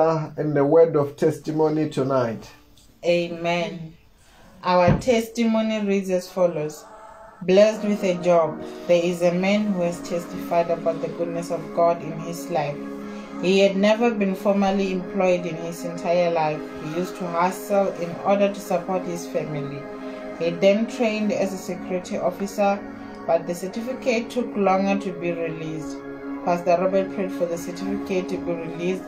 and the word of testimony tonight. Amen. Our testimony reads as follows Blessed with a job, there is a man who has testified about the goodness of God in his life. He had never been formally employed in his entire life. He used to hustle in order to support his family. He then trained as a security officer, but the certificate took longer to be released. Pastor Robert prayed for the certificate to be released,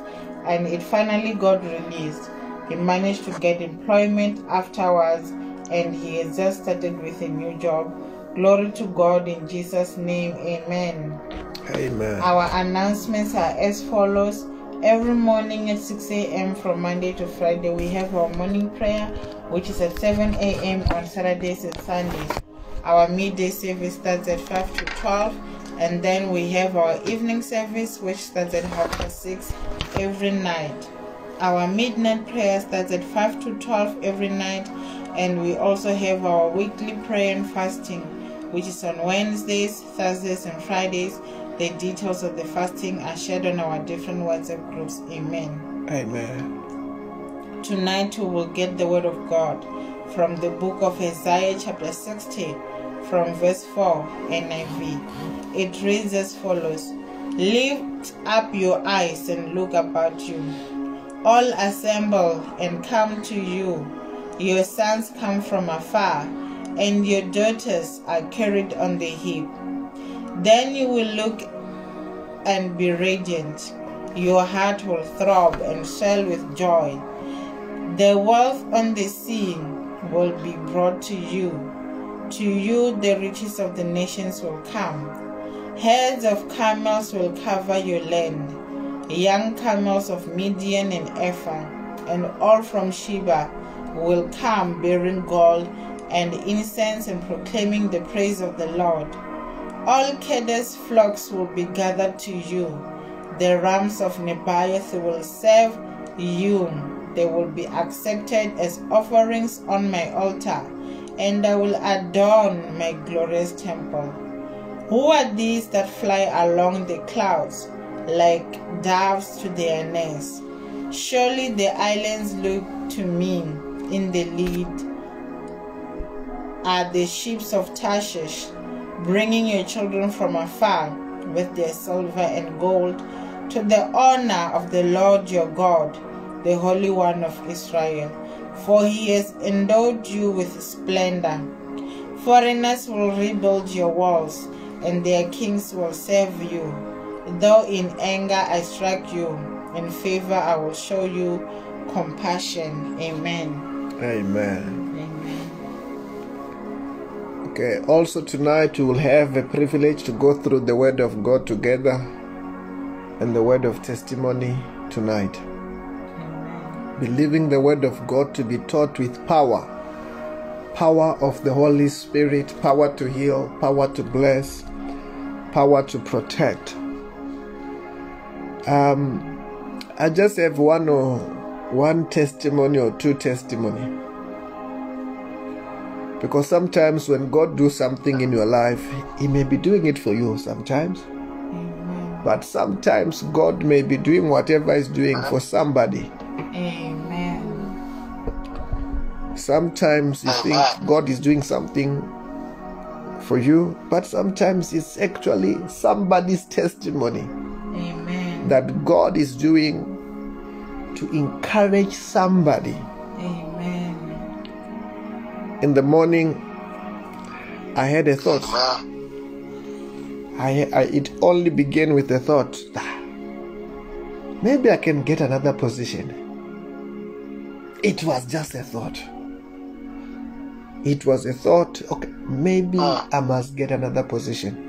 and it finally got released. He managed to get employment afterwards, and he has just started with a new job. Glory to God in Jesus' name. Amen. Amen. Our announcements are as follows. Every morning at 6 a.m. from Monday to Friday, we have our morning prayer, which is at 7 a.m. on Saturdays and Sundays. Our midday service starts at 5 to 12, and then we have our evening service, which starts at half past 6 every night. Our midnight prayer starts at 5 to 12 every night, and we also have our weekly prayer and fasting, which is on Wednesdays, Thursdays, and Fridays. The details of the fasting are shared on our different WhatsApp groups. Amen. Amen. Tonight we will get the word of God from the book of Isaiah, chapter 60, from verse 4, NIV. It reads as follows Lift up your eyes and look about you. All assemble and come to you. Your sons come from afar, and your daughters are carried on the hip. Then you will look and be radiant. Your heart will throb and swell with joy. The wealth on the scene will be brought to you. To you, the riches of the nations will come. Herds of camels will cover your land, young camels of Midian and Ephah, and all from Sheba will come bearing gold and incense and proclaiming the praise of the Lord. All Kedar's flocks will be gathered to you. The rams of Nebaioth will serve you. They will be accepted as offerings on my altar, and I will adorn my glorious temple. Who are these that fly along the clouds like doves to their nests? Surely the islands look to me in the lead are the ships of Tarshish, bringing your children from afar with their silver and gold to the honor of the Lord your God, the Holy One of Israel. For he has endowed you with splendor. Foreigners will rebuild your walls, and their kings will serve you. Though in anger I strike you, in favor I will show you compassion. Amen. Amen. Amen. Okay, also tonight we will have a privilege to go through the Word of God together and the Word of testimony tonight. Amen. Believing the Word of God to be taught with power power of the Holy Spirit, power to heal, power to bless, power to protect. Um, I just have one or one testimony or two testimony because sometimes when god do something in your life he may be doing it for you sometimes Amen. but sometimes god may be doing whatever he's doing for somebody Amen. sometimes you think god is doing something for you but sometimes it's actually somebody's testimony Amen. that god is doing to encourage somebody Amen. in the morning i had a thought I, I it only began with the thought "Ah, maybe i can get another position it was just a thought it was a thought okay maybe ah. i must get another position.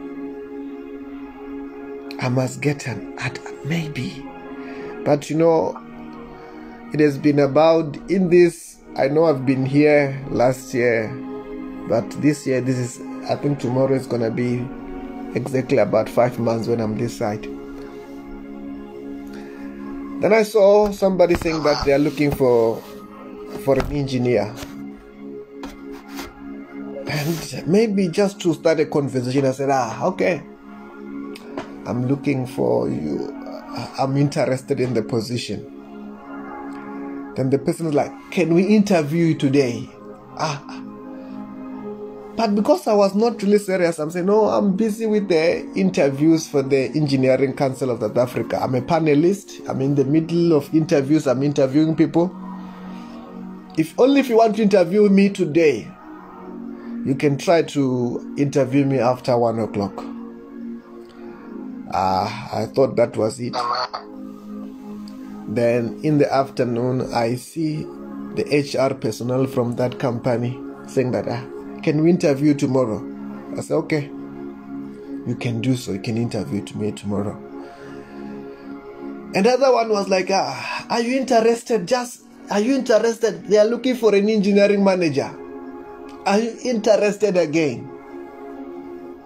I must get an at maybe. But you know it has been about in this i know i've been here last year but this year this is i think tomorrow is gonna be exactly about five months when i'm this side. Then i saw somebody saying that ah. they are looking for for an engineer and maybe just to start a conversation i said ah okay i'm looking for you i'm interested in the position Then the person is like, Can we interview you today? Ah. But because I was not really serious, I'm saying, No, I'm busy with the interviews for the Engineering Council of South Africa. I'm a panelist. I'm in the middle of interviews. I'm interviewing people. If only if you want to interview me today, you can try to interview me after one o'clock. Ah, I thought that was it. Then in the afternoon, I see the HR personnel from that company saying that, ah, can we interview tomorrow? I said, okay, you can do so. You can interview to me tomorrow. Another one was like, ah, are you interested? Just, are you interested? They are looking for an engineering manager. Are you interested again?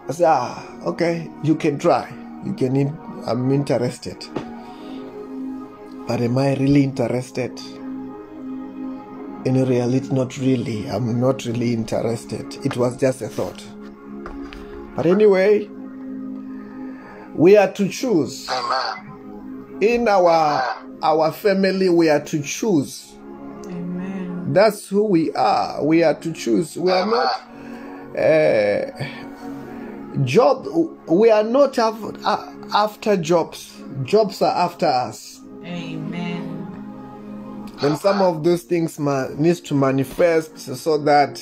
I said, ah, okay, you can try. You can, in- I'm interested. But am I really interested? In reality, not really. I'm not really interested. It was just a thought. But anyway, we are to choose. Amen. In our our family, we are to choose. That's who we are. We are to choose. We are not uh, job. We are not after jobs. Jobs are after us. Amen. And some of those things ma- needs to manifest so that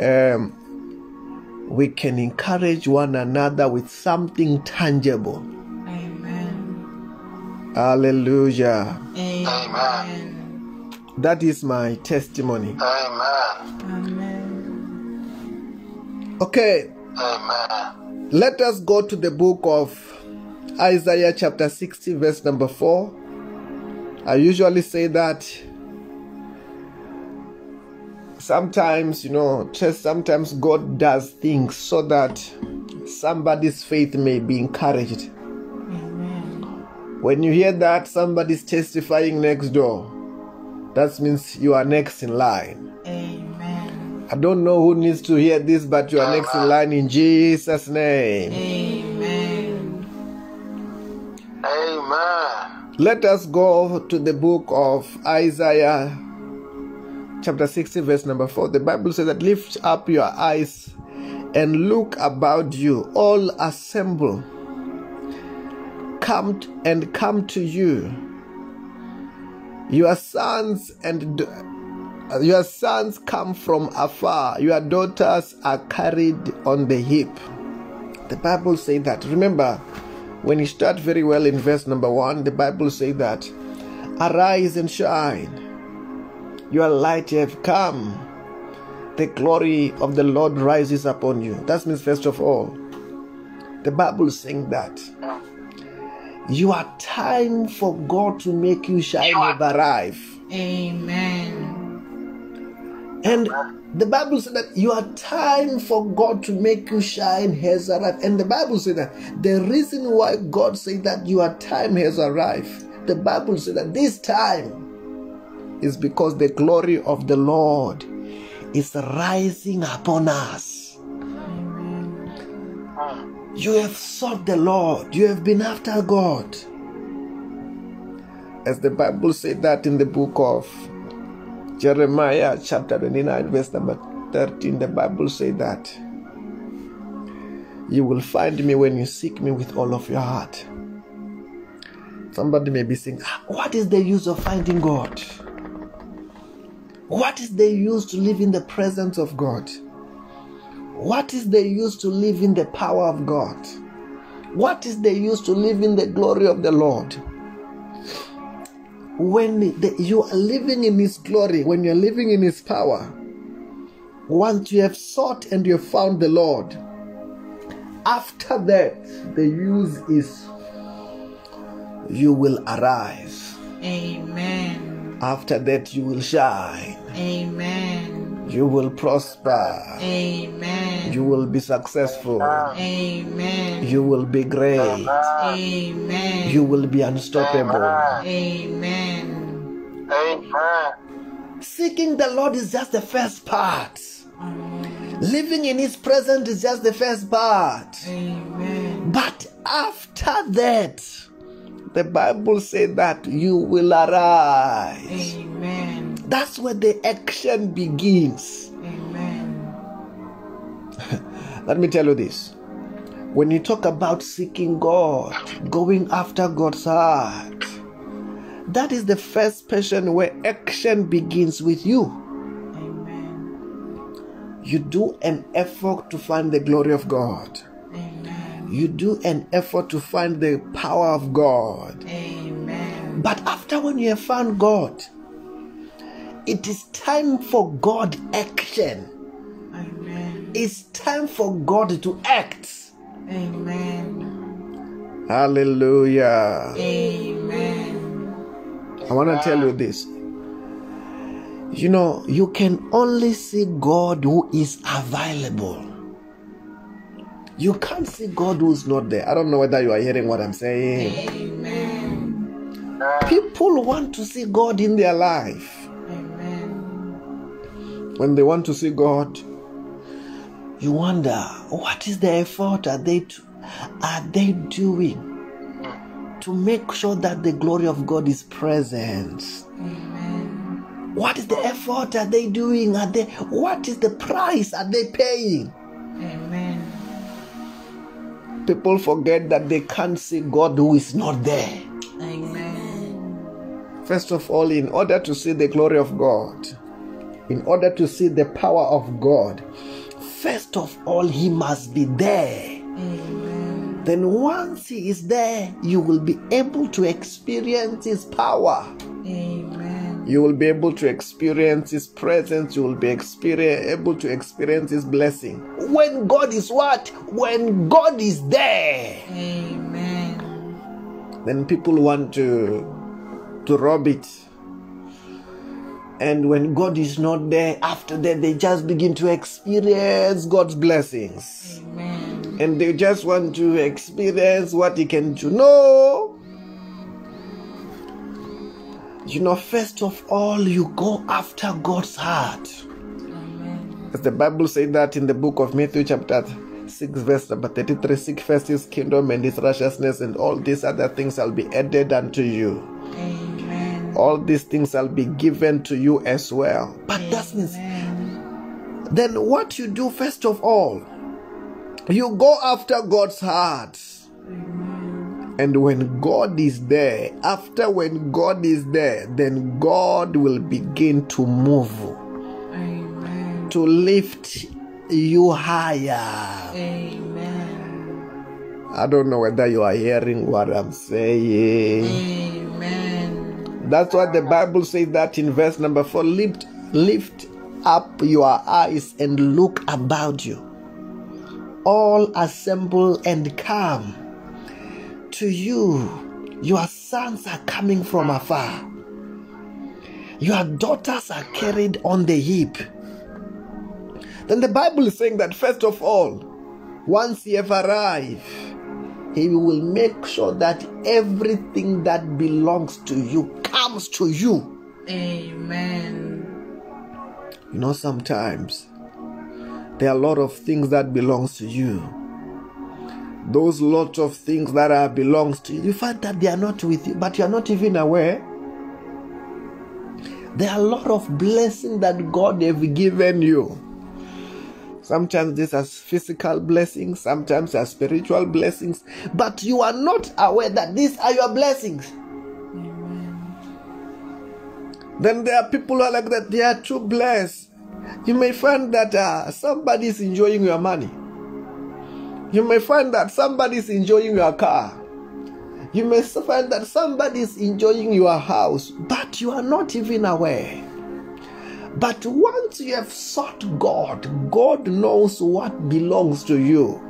um, we can encourage one another with something tangible. Amen. Hallelujah. Amen. That is my testimony. Amen. Amen. Okay, Amen. let us go to the book of Isaiah chapter 60, verse number 4. I usually say that sometimes, you know, just sometimes God does things so that somebody's faith may be encouraged. Amen. When you hear that somebody's testifying next door, that means you are next in line. Amen. I don't know who needs to hear this, but you are next in line in Jesus' name. Amen. Amen. Let us go to the book of Isaiah, chapter 60, verse number 4. The Bible says that lift up your eyes and look about you, all assemble. Come and come to you. Your sons and d- uh, your sons come from afar, your daughters are carried on the hip. The Bible says that. Remember, when you start very well in verse number one, the Bible says that arise and shine. Your light have come. The glory of the Lord rises upon you. That means, first of all, the Bible saying that your time for God to make you shine have arrived. Amen. And the Bible said that your time for God to make you shine has arrived. And the Bible said that the reason why God said that your time has arrived, the Bible said that this time is because the glory of the Lord is rising upon us. You have sought the Lord, you have been after God. As the Bible said that in the book of Jeremiah, chapter 29, verse number 13, the Bible said that you will find me when you seek me with all of your heart. Somebody may be saying, "Ah, What is the use of finding God? What is the use to live in the presence of God? What is the use to live in the power of God? What is the use to live in the glory of the Lord? When the, you are living in His glory, when you're living in His power, once you have sought and you have found the Lord, after that, the use is you will arise. Amen. After that, you will shine. Amen. You will prosper. Amen. You will be successful. Amen. You will be great. Amen. You will be unstoppable. Amen. Amen. Seeking the Lord is just the first part. Amen. Living in His presence is just the first part. Amen. But after that, the Bible says that you will arise. Amen. That's where the action begins. Amen. Let me tell you this. When you talk about seeking God, going after God's heart, that is the first person where action begins with you. Amen. You do an effort to find the glory of God. Amen. You do an effort to find the power of God. Amen. But after when you have found God, it is time for God action. Amen. It's time for God to act. Amen. Hallelujah. Amen. I want to tell you this. You know, you can only see God who is available. You can't see God who's not there. I don't know whether you are hearing what I'm saying. Amen. People want to see God in their life. When they want to see God, you wonder what is the effort are they to, are they doing to make sure that the glory of God is present? Amen. What is the effort are they doing? Are they what is the price are they paying? Amen. People forget that they can't see God who is not there. Amen. First of all, in order to see the glory of God, in order to see the power of God, first of all, He must be there. Amen. Then, once He is there, you will be able to experience His power. Amen. You will be able to experience His presence. You will be experience, able to experience His blessing. When God is what? When God is there, Amen. then people want to to rob it. And when God is not there, after that they just begin to experience God's blessings. Amen. And they just want to experience what He can do. No. You know, first of all, you go after God's heart. Amen. As the Bible says that in the book of Matthew, chapter 6, verse number 33 Seek first his kingdom and his righteousness, and all these other things shall be added unto you. Amen. All these things shall be given to you as well. But that means then what you do first of all, you go after God's heart. And when God is there, after when God is there, then God will begin to move, Amen. to lift you higher. Amen. I don't know whether you are hearing what I'm saying. Amen. That's what the Bible says that in verse number 4 lift lift up your eyes and look about you. All assemble and come to you. Your sons are coming from afar. Your daughters are carried on the hip. Then the Bible is saying that first of all, once you have arrived, he will make sure that everything that belongs to you comes to you. Amen. You know, sometimes there are a lot of things that belongs to you. Those lot of things that are belongs to you, you find that they are not with you, but you are not even aware. There are a lot of blessing that God have given you. Sometimes these are physical blessings, sometimes are spiritual blessings, but you are not aware that these are your blessings. Then there are people who are like that, they are too blessed. You may find that uh, somebody is enjoying your money. You may find that somebody is enjoying your car. You may find that somebody is enjoying your house, but you are not even aware. But once you have sought God, God knows what belongs to you.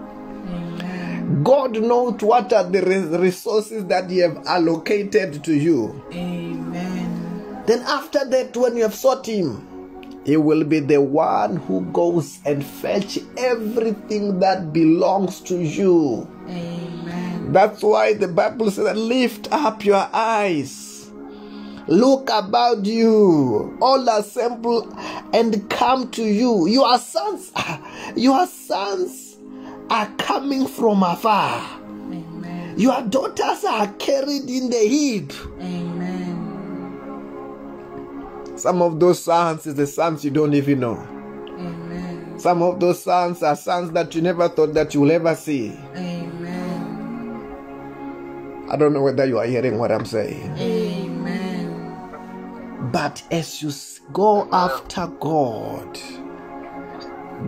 Amen. God knows what are the resources that He have allocated to you. Amen. Then after that, when you have sought Him, He will be the one who goes and fetch everything that belongs to you. Amen. That's why the Bible says, lift up your eyes. Look about you, all assemble and come to you. Your sons, your sons are coming from afar. Amen. Your daughters are carried in the heap. Amen. Some of those sons is the sons you don't even know. Amen. Some of those sons are sons that you never thought that you will ever see. Amen. I don't know whether you are hearing what I'm saying. Amen. But as you go after God,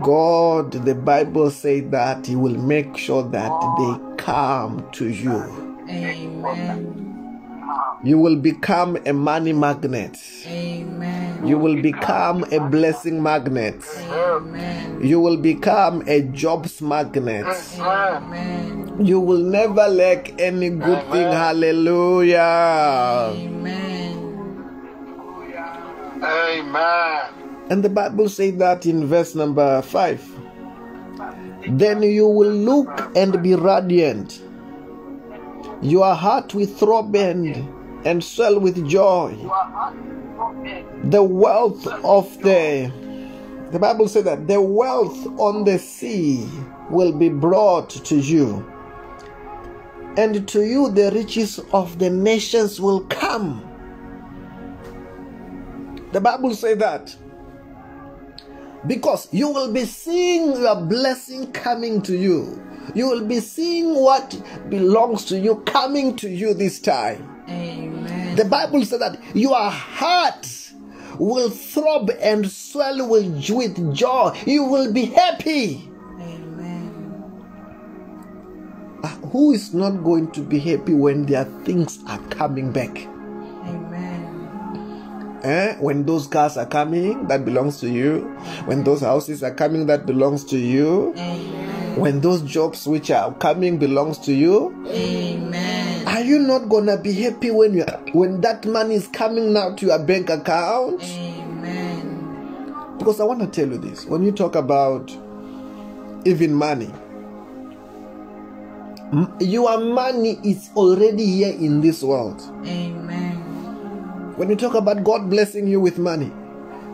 God, the Bible says that He will make sure that they come to you. Amen. You will become a money magnet. Amen. You will become a blessing magnet. Amen. You will become a jobs magnet. Amen. You will never lack any good thing. Hallelujah. Amen. Amen. And the Bible says that in verse number 5. Then you will look and be radiant. Your heart will throb and, swell with joy. The wealth of the the Bible says that the wealth on the sea will be brought to you. And to you the riches of the nations will come. The Bible says that because you will be seeing your blessing coming to you. You will be seeing what belongs to you coming to you this time. Amen. The Bible says that your heart will throb and swell with, with joy. You will be happy. Amen. Ah, Who is not going to be happy when their things are coming back? Eh? When those cars are coming, that belongs to you. When those houses are coming, that belongs to you. Amen. When those jobs which are coming belongs to you. Amen. Are you not gonna be happy when you when that money is coming now to your bank account? Amen. Because I want to tell you this: when you talk about even money, your money is already here in this world. Amen. When you talk about God blessing you with money,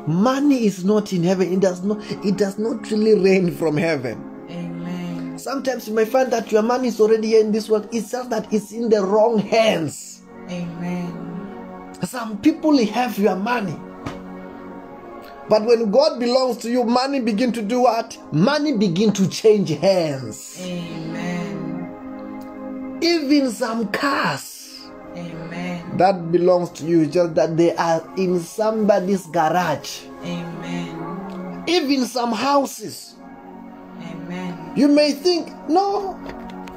money is not in heaven. It does not. It does not really rain from heaven. Amen. Sometimes you may find that your money is already here in this world. It's just that it's in the wrong hands. Amen. Some people have your money. But when God belongs to you, money begin to do what? Money begin to change hands. Amen. Even some cars Amen. That belongs to you, just that they are in somebody's garage. Amen. Even some houses. Amen. You may think, no,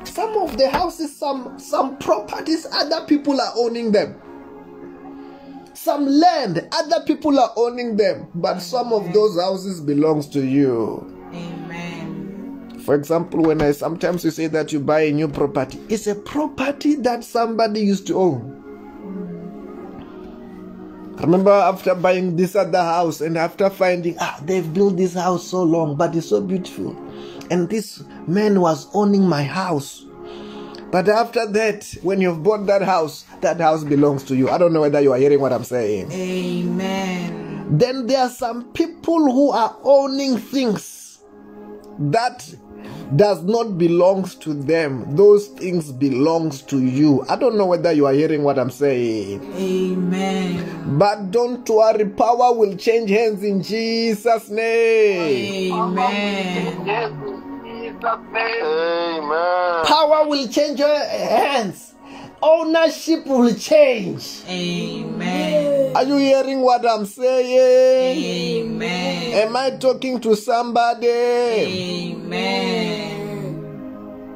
some of the houses, some some properties, other people are owning them. Some land, other people are owning them, but some of those houses belongs to you. Amen. For example, when I sometimes you say that you buy a new property, it's a property that somebody used to own. I remember after buying this other house and after finding ah they've built this house so long, but it's so beautiful. And this man was owning my house. But after that, when you've bought that house, that house belongs to you. I don't know whether you are hearing what I'm saying. Amen. Then there are some people who are owning things that does not belongs to them. Those things belongs to you. I don't know whether you are hearing what I'm saying. Amen. But don't worry, power will change hands in Jesus' name. Amen. Jesus' name. Amen. Power will change your hands. Ownership will change. Amen. Are you hearing what I'm saying? Amen. Am I talking to somebody? Amen.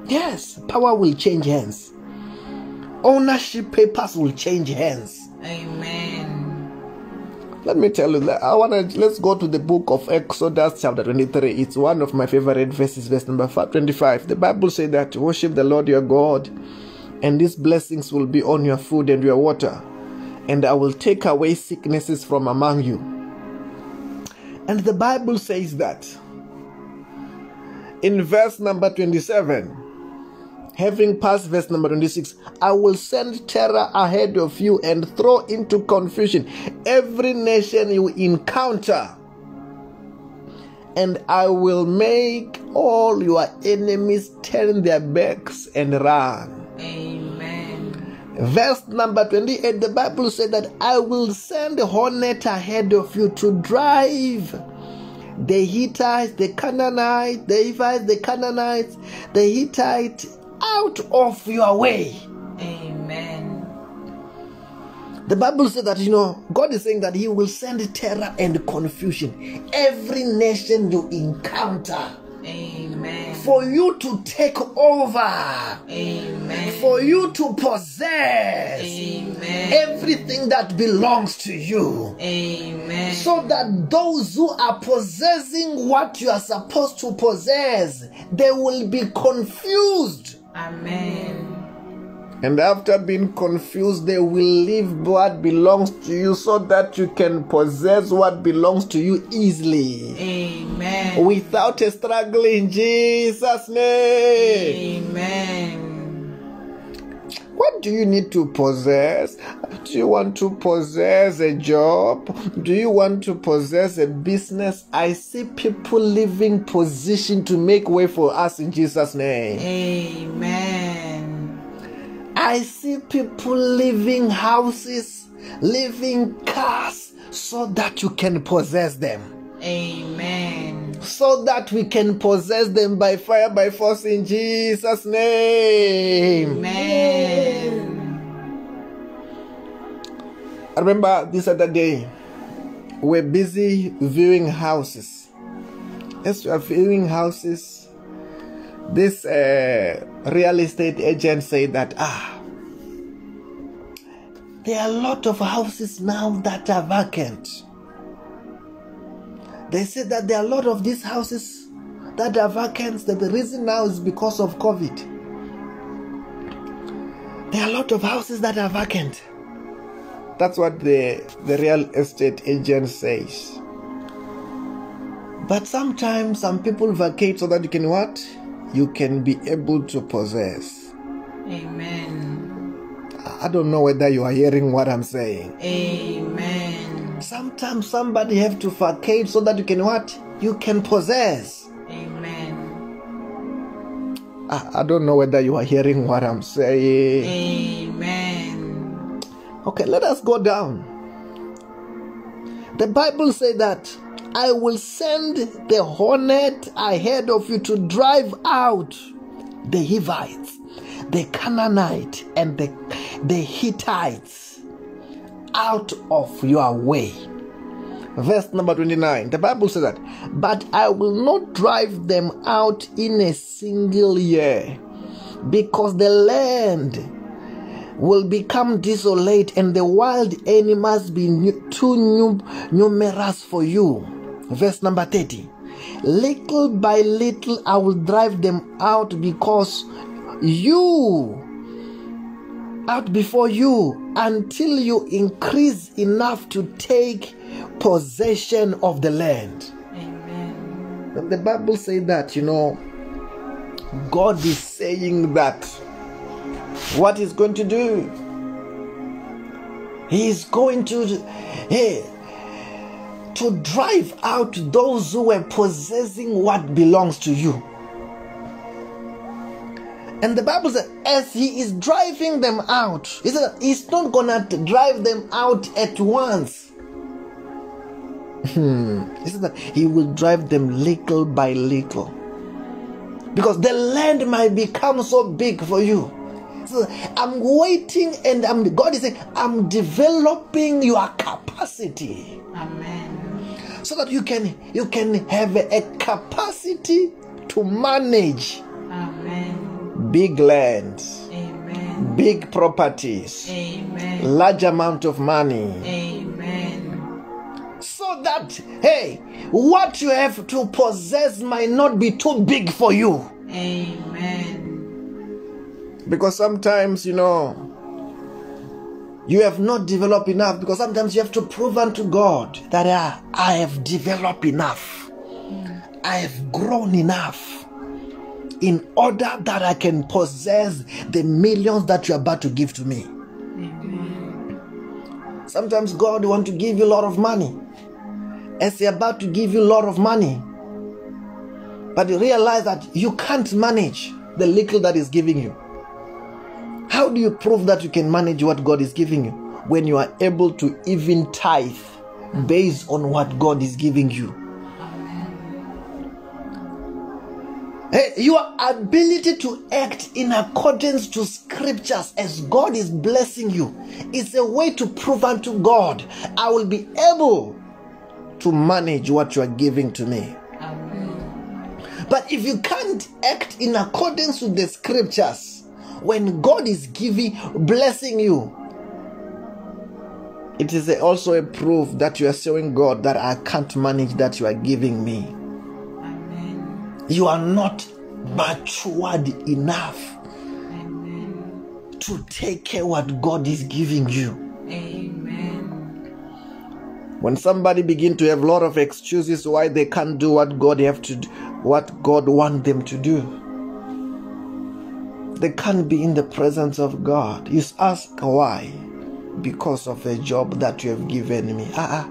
Yes, power will change hands. Ownership papers will change hands. Amen. Let me tell you that I wanna let's go to the book of Exodus chapter 23. It's one of my favorite verses, verse number 25. The Bible says that worship the Lord your God, and these blessings will be on your food and your water, and I will take away sicknesses from among you. And the Bible says that in verse number 27 having passed verse number 26 i will send terror ahead of you and throw into confusion every nation you encounter and i will make all your enemies turn their backs and run Amen. Verse number 28, the Bible said that I will send a hornet ahead of you to drive the Hittites, the Canaanites, the Hivites, the Canaanites, the Hittites out of your way. Amen. The Bible said that, you know, God is saying that He will send terror and confusion. Every nation you encounter. Amen. For you to take over. Amen. For you to possess. Amen. Everything that belongs to you. Amen. So that those who are possessing what you are supposed to possess, they will be confused. Amen. And after being confused, they will leave what belongs to you so that you can possess what belongs to you easily. Amen. Without a struggle in Jesus' name. Amen. What do you need to possess? Do you want to possess a job? Do you want to possess a business? I see people leaving position to make way for us in Jesus' name. Amen. I see people leaving houses, leaving cars so that you can possess them. Amen. So that we can possess them by fire, by force in Jesus' name. Amen. I remember this other day, we're busy viewing houses. As we are viewing houses, this uh, real estate agent said that, ah, there are a lot of houses now that are vacant. They said that there are a lot of these houses that are vacant. That the reason now is because of COVID. There are a lot of houses that are vacant. That's what the, the real estate agent says. But sometimes some people vacate so that you can what? You can be able to possess. Amen. I don't know whether you are hearing what I'm saying. Amen. Sometimes somebody have to vacate so that you can what? You can possess. Amen. I, I don't know whether you are hearing what I'm saying. Amen. Okay, let us go down. The Bible says that I will send the hornet ahead of you to drive out the Hivites, the Canaanite, and the, the Hittites out of your way. Verse number 29, the Bible says that, but I will not drive them out in a single year because the land will become desolate and the wild animals be nu- too nu- numerous for you. Verse number 30. Little by little I will drive them out because you out before you until you increase enough to take possession of the land. Amen. The Bible says that, you know, God is saying that what he's going to do. He is going to hey, to drive out those who were possessing what belongs to you. And the Bible says, as he is driving them out, he said he's not gonna drive them out at once. Hmm. He said that he will drive them little by little. Because the land might become so big for you. So I'm waiting and I'm God is saying, I'm developing your capacity Amen. So that you can you can have a, capacity to manage Amen. big lands, Amen. big properties, Amen. large amount of money. Amen. So that hey, what you have to possess might not be too big for you. Amen. Because sometimes, you know, you have not developed enough. Because sometimes you have to prove unto God that ah, I have developed enough. I have grown enough in order that I can possess the millions that you're about to give to me. Amen. Sometimes God want to give you a lot of money. As He's about to give you a lot of money. But you realize that you can't manage the little that He's giving you. How do you prove that you can manage what God is giving you? When you are able to even tithe based on what God is giving you. Hey, your ability to act in accordance to scriptures as God is blessing you is a way to prove unto God, I will be able to manage what you are giving to me. But if you can't act in accordance with the scriptures, when God is giving, blessing you, it is also a proof that you are showing God that I can't manage that you are giving me. Amen. You are not matured enough Amen. to take care what God is giving you. Amen. When somebody begin to have a lot of excuses why they can't do what God have to do, what God want them to do, they can't be in the presence of God. You ask why? Because of a job that you have given me. Uh-uh.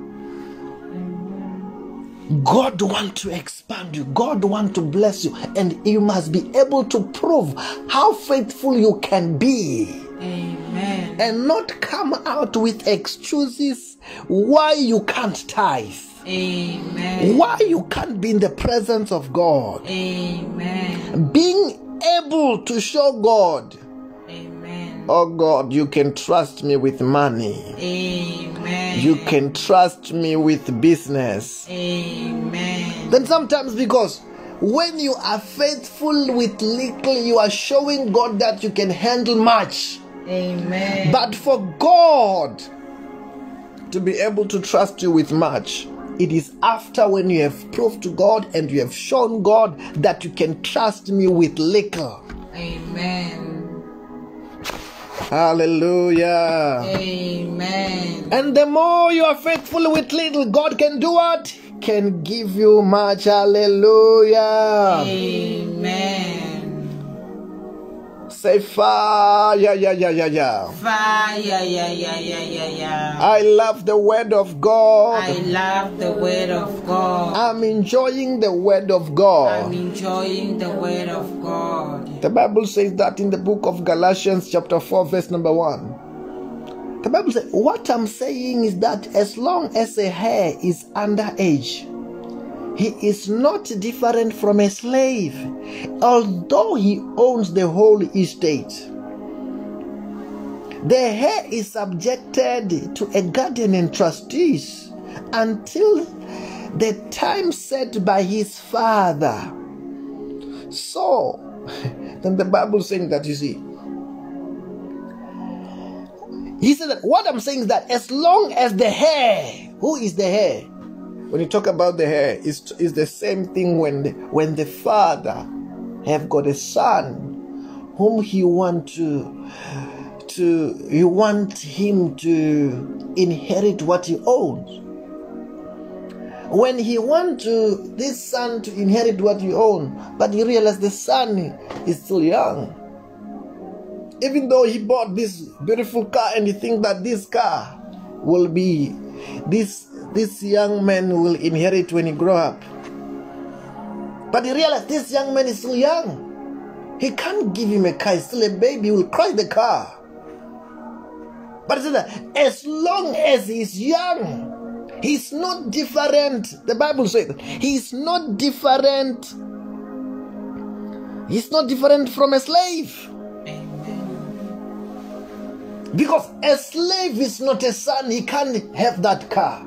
God want to expand you. God want to bless you. And you must be able to prove how faithful you can be. Amen. And not come out with excuses why you can't tithe. Amen. Why you can't be in the presence of God. Amen. Being able to show God, Amen. oh God, you can trust me with money. Amen. You can trust me with business. Amen. Then sometimes because when you are faithful with little, you are showing God that you can handle much. Amen. But for God to be able to trust you with much, it is after when you have proved to God and you have shown God that you can trust me with little. Amen. Hallelujah. Amen. And the more you are faithful with little, God can do what? Can give you much. Hallelujah. Amen. Say fire, yeah, yeah, yeah, yeah, yeah. Fire, yeah, yeah, yeah, yeah, yeah. I love the word of God. I love the word of God. I'm enjoying the word of God. I'm enjoying the word of God. The Bible says that in the book of Galatians, chapter 4, verse number 1. The Bible says, What I'm saying is that as long as a hair is underage, he is not different from a slave, although he owns the whole estate. The heir is subjected to a guardian and trustees until the time set by his father. So, then the Bible saying that you see. He said that what I'm saying is that as long as the hair, who is the hair? When you talk about the hair, it's, it's the same thing when the, when the father have got a son whom he want to to you want him to inherit what he owns. When he want to this son to inherit what he own but he realized the son is still young. Even though he bought this beautiful car and he think that this car will be this this young man will inherit when he grow up but he realized this young man is still young he can't give him a car he's still a baby he will crash the car but he said that as long as he's young, he's not different. The Bible says he's not different. He's not different from a slave. Because a slave is not a son, he can't have that car.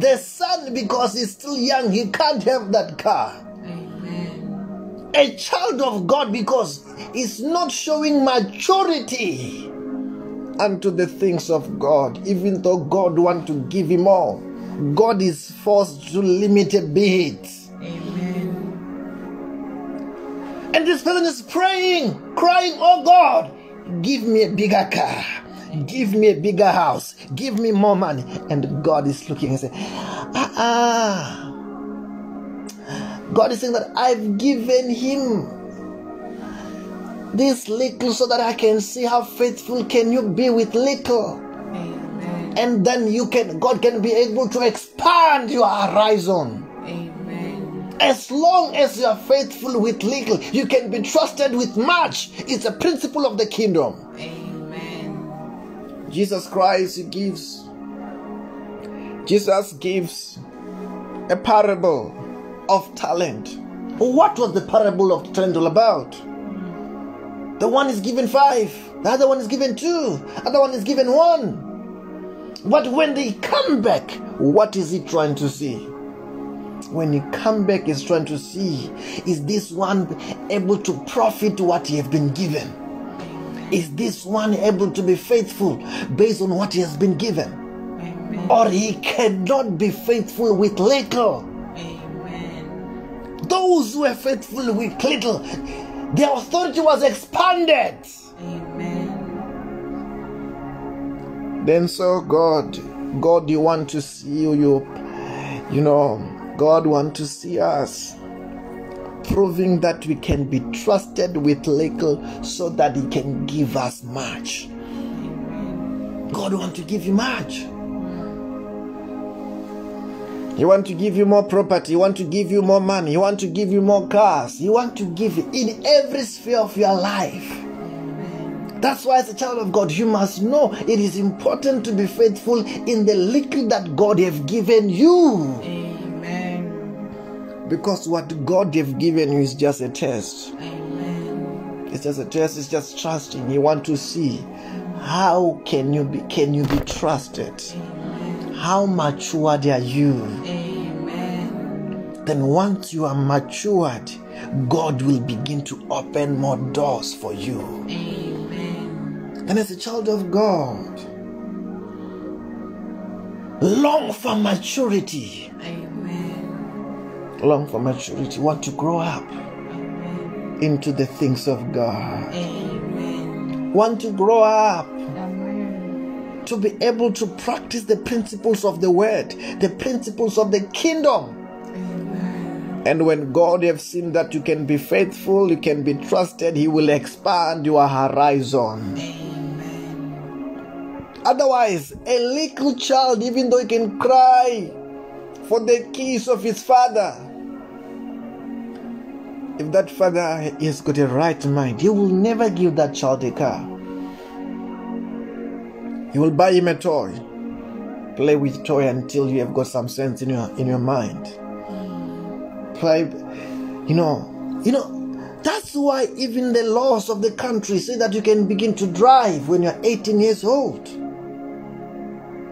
The son, because he's still young, he can't have that car. Amen. A child of God, because he's not showing maturity unto the things of God, even though God want to give him all. God is forced to limit a bit. Amen. And this person is praying, crying, Oh God, give me a bigger car, give me a bigger house, give me more money. And God is looking and saying, Ah, ah. God is saying that I've given him this little so that I can see how faithful can you be with little. Amen. And then you can God can be able to expand your horizon. Amen. As long as you are faithful with little, you can be trusted with much. It's a principle of the kingdom. Amen. Jesus Christ gives Jesus gives a parable of talent. What was the parable of talent all about? The one is given five, the other one is given two, the other one is given one. But when they come back, what is he trying to see? When he come back, he's trying to see is this one able to profit what he has been given? Is this one able to be faithful based on what he has been given? Amen. Or he cannot be faithful with little. Amen. Those who were faithful with little, their authority was expanded. Amen. Then so God, God, you want to see you, you, you know, God want to see us proving that we can be trusted with little so that he can give us much. God want to give you much. He want to give you more property. He want to give you more money. He want to give you more cars. He want to give you in every sphere of your life. That's why, as a child of God, you must know it is important to be faithful in the little that God have given you. Because what God have given you is just a test. Amen. It's just a test. It's just trusting. You want to see how can you be can you be trusted? Amen. How matured are you? Amen. Then once you are matured, God will begin to open more doors for you. Amen. And as a child of God, long for maturity. Amen. Long for maturity. Want to grow up Amen. into the things of God. Amen. Want to grow up Amen. to be able to practice the principles of the word, the principles of the kingdom. And when God have seen that you can be faithful, you can be trusted, He will expand your horizon. Amen. Otherwise, a little child, even though he can cry for the keys of his father, if that father has got a right mind, he will never give that child a car. He will buy him a toy. Play with toy until you have got some sense in your in your mind. Play, you know, you know. That's why even the laws of the country say that you can begin to drive when you're 18 years old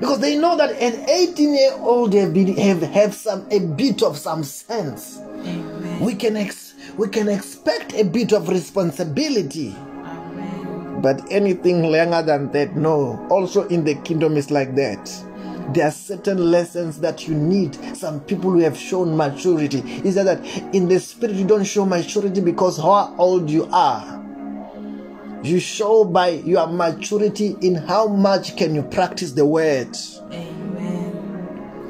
because they know that an 18 year old have, been, have have some a bit of some sense Amen. we can ex, we can expect a bit of responsibility. Amen. but anything longer than that no. Also in the kingdom is like that. There are certain lessons that you need. Some people who have shown maturity. Is that, that in the spirit you don't show maturity because how old you are. You show by your maturity in how much can you practice the word. Amen.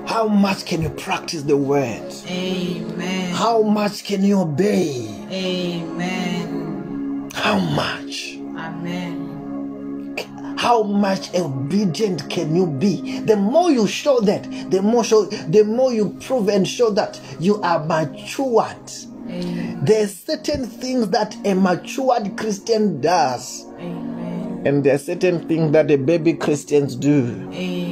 How much can you practice the word Amen. how much can you obey Amen. how much Amen. how much obedient can you be the more you show that the more show the more you prove and show that you are matured Amen. there's certain things that a matured christian does Amen. and there are certain things that the baby christians do Amen.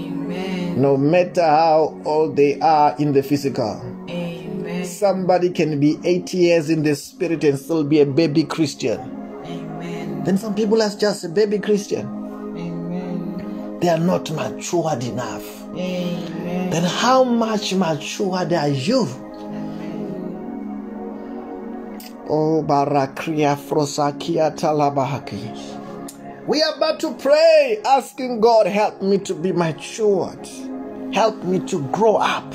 No matter how old they are in the physical Amen. somebody can be 80 years in the spirit and still be a baby christian Amen. then some people are just a baby christian Amen. they are not matured enough Amen. then how much matured are you Oh, Barakria Frosakia Talabahaki. We are about to pray, asking God, help me to be matured. Help me to grow up.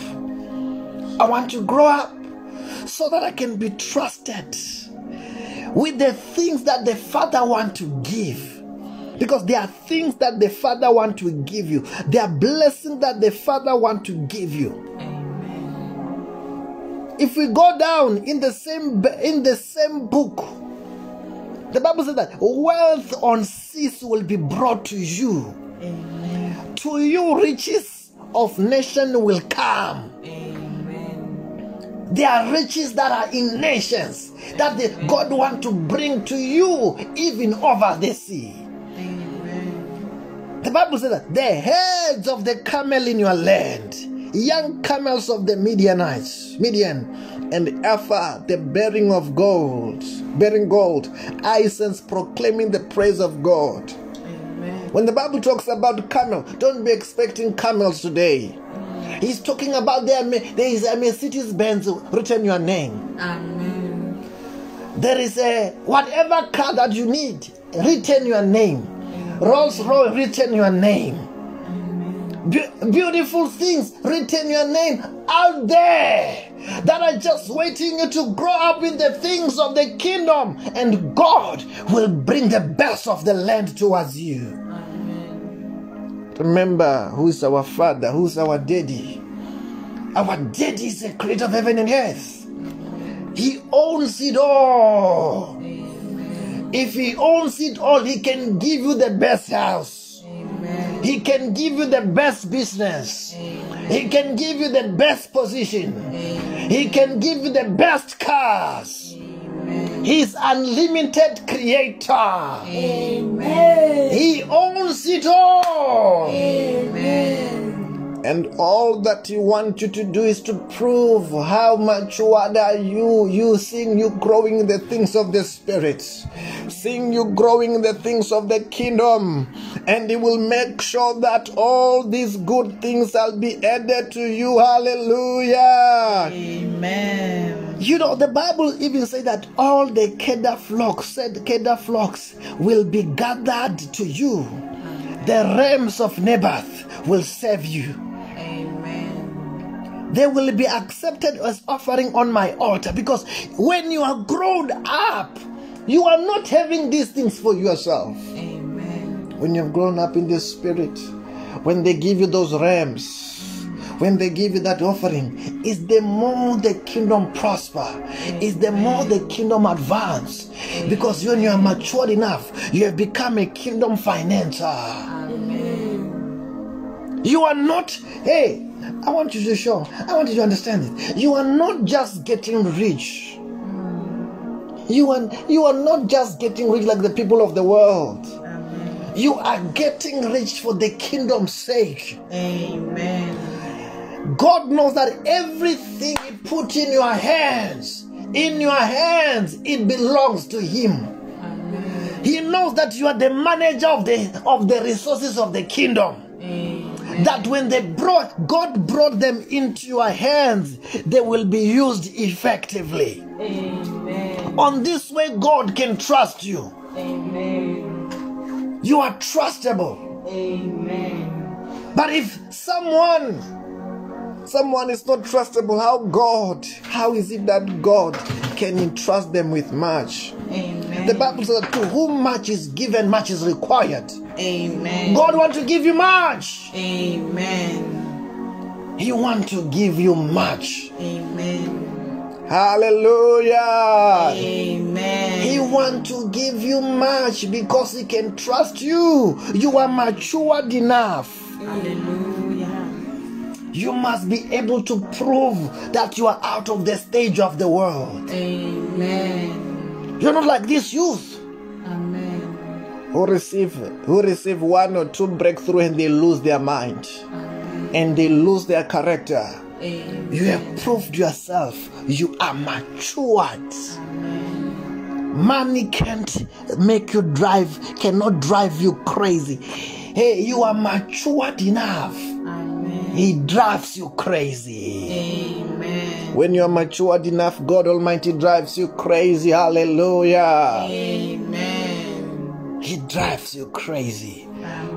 I want to grow up so that I can be trusted with the things that the Father want to give. Because there are things that the Father want to give you. There are blessings that the Father want to give you Amen. if we go down in the same in the same book the bible says that wealth on seas will be brought to you Amen. to you riches of nation will come Amen. There are riches that are in nations that the, God want to bring to you even over the sea. Amen. The Bible says that the heads of the camel in your land, young camels of the Midianites, Midian, and Ephah, the bearing of gold, bearing gold, Isen's proclaiming the praise of God. Amen. When the Bible talks about camel, don't be expecting camels today. He's talking about there, there is a Mercedes Benz written your name. Amen. There is a whatever car that you need, written your name. Rolls Royce, written your name. Be- beautiful things written your name out there that are just waiting you to grow up in the things of the kingdom, and God will bring the best of the land towards you. Amen. Remember who is our father, who is our daddy. Our daddy is the creator of heaven and earth. He owns it all. If he owns it all, he can give you the best house. Amen. He can give you the best business. He can give you the best position. He can give you the best cars. He's unlimited creator. Amen. He owns it all. Amen. And all that he wants you to do is to prove how matured are you. You seeing you growing the things of the spirit, seeing you growing the things of the kingdom, and he will make sure that all these good things shall be added to you. Hallelujah. Amen. You know, the Bible even say that all the Kedar flocks, said Kedar flocks, will be gathered to you. The rams of Naboth will serve you. Amen. They will be accepted as offering on my altar because when you are grown up, you are not having these things for yourself. Amen. When you've grown up in the spirit, when they give you those rams, when they give you that offering, is the more the kingdom prosper, is the more the kingdom advance. Because when you are matured enough, you have become a kingdom financer. Amen. You are not, hey, I want you to show, I want you to understand it. You are not just getting rich. You are, you are not just getting rich like the people of the world. Amen. You are getting rich for the kingdom's sake. Amen. God knows that everything He put in your hands, in your hands, it belongs to Him. Amen. He knows that you are the manager of the of the resources of the kingdom. That when they brought God brought them into your hands, they will be used effectively. Amen. On this way, God can trust you. Amen. You are trustable. Amen. But if someone someone is not trustable, how God, how is it that God can entrust them with much? Amen. The Bible says that to whom much is given, much is required. Amen. God wants to give you much. Amen. He wants to give you much. Amen. Hallelujah. Amen. He wants to give you much because he can trust you. You are matured enough. Hallelujah. You must be able to prove that you are out of the stage of the world. Amen. You're not like this youth Amen. who receive who receive one or two breakthrough and they lose their mind and they lose their character. Amen. You have proved yourself. You are matured. Money can't make you drive, cannot drive you crazy. Hey, you are matured enough. Amen. He drives you crazy. Amen. When you are matured enough, God Almighty drives you crazy. Hallelujah. Amen. He drives you crazy.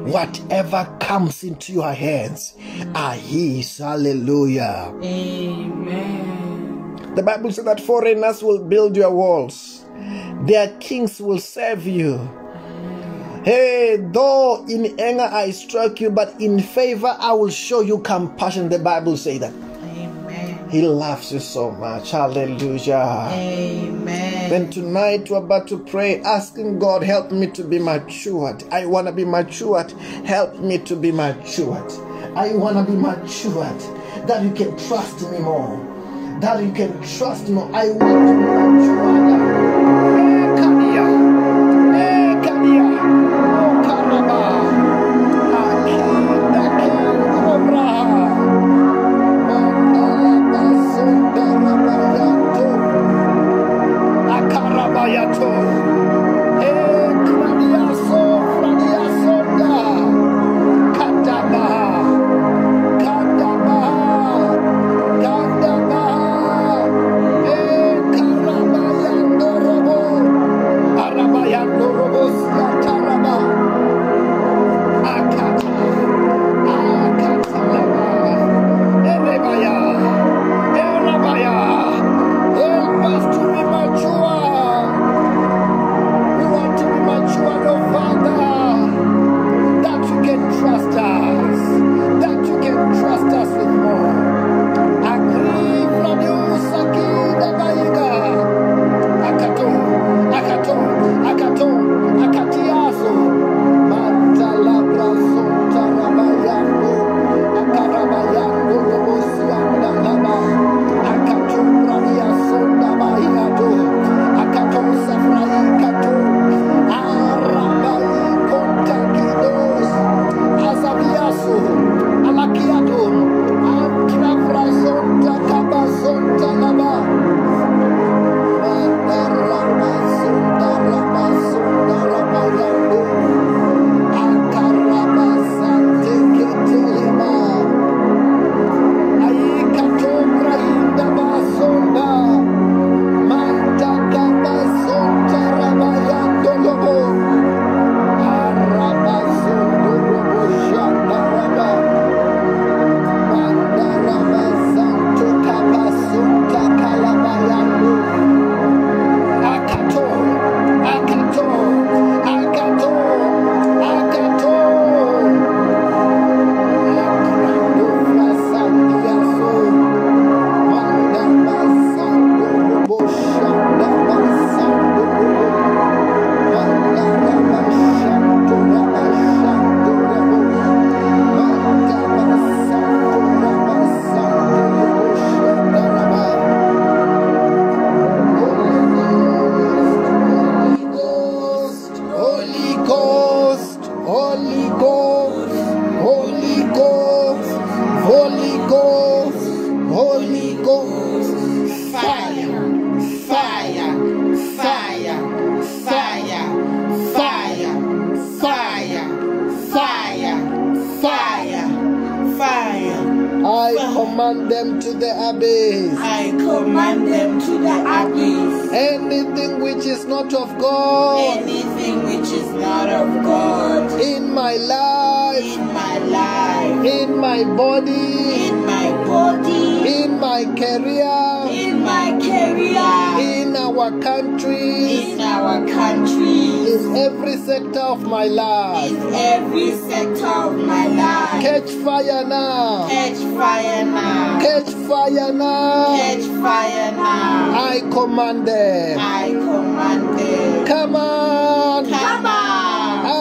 Whatever comes into your hands are His. Hallelujah. Amen. The Bible says that foreigners will build your walls, their kings will serve you. Hey, though in anger I struck you, but in favor I will show you compassion. The Bible says that. Amen. He loves you so much. Hallelujah. Amen. Then tonight we're about to pray, asking God, help me to be matured. I want to be matured. Help me to be matured. I want to be matured that you can trust me more. that you can trust more. I want to mature. Eh, command them. I command them. Come on. Come on. Ah.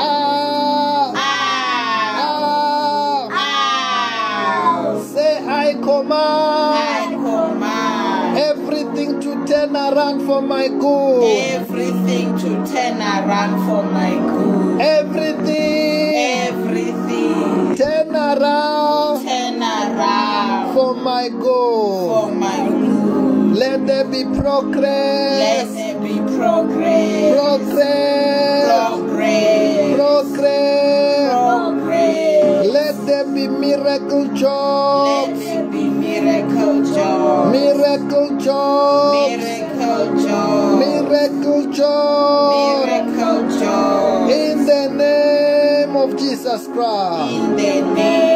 Out. Ah. Out. Ah. Out. Say, I command I command everything to turn around for my good. everything to turn around for my good. Everything Everything turn around turn around for my good. for. Let there be progress. Let there be progress. Progress. Progress. Progress. Progress. Let there be miracle jobs. Let jobs. there be miracle jobs. Miracle jobs. Miracle joy. Miracle jobs. Miracle joy. In the name of Jesus Christ. In the name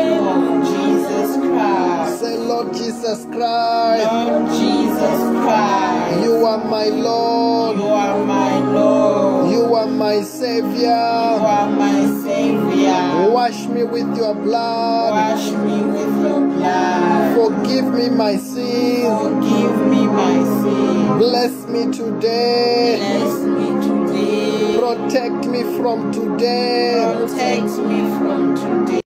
Jesus Christ, Lord Jesus Christ. you are my Lord. You are my Lord. You are my Savior. You are my Savior. Wash me with your blood. Wash me with your blood. Forgive me my sins. Forgive me my sin. Bless me today. Bless me today. Protect me from today. Protect me from today.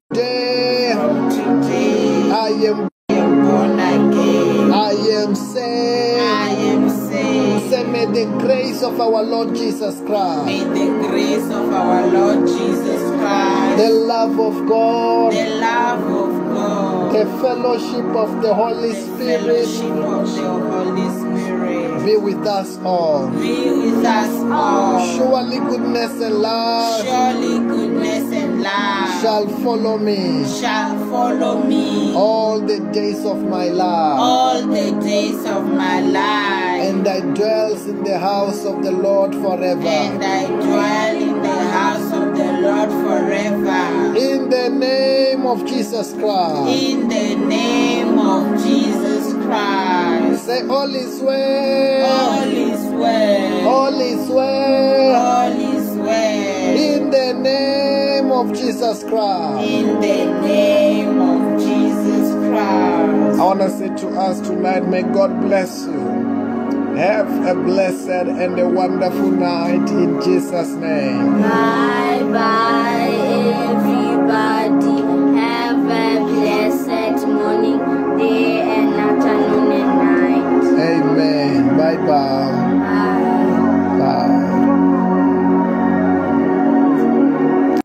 The grace of our Lord Jesus May Christ, the grace of our Lord Jesus Christ, the love of God, the love of God, the fellowship of the Holy the Spirit fellowship of the Holy Spirit be with us all. be with us all. Surely goodness and love Surely goodness and love shall follow me shall follow me all the days of my life, all the days of my life, and I dwells in the house of the Lord forever. and. I dwell in the house of the Lord forever. In the name of Jesus Christ. In the name of Jesus Christ. Say all is well. All is well. All is well. All is well. In the name of Jesus Christ. In the name of Jesus Christ. I want to say to us tonight, may God bless you. Have a blessed and a wonderful night in Jesus' name. Bye bye, everybody. Have a blessed morning, day, and afternoon and night. Amen. Bye bye.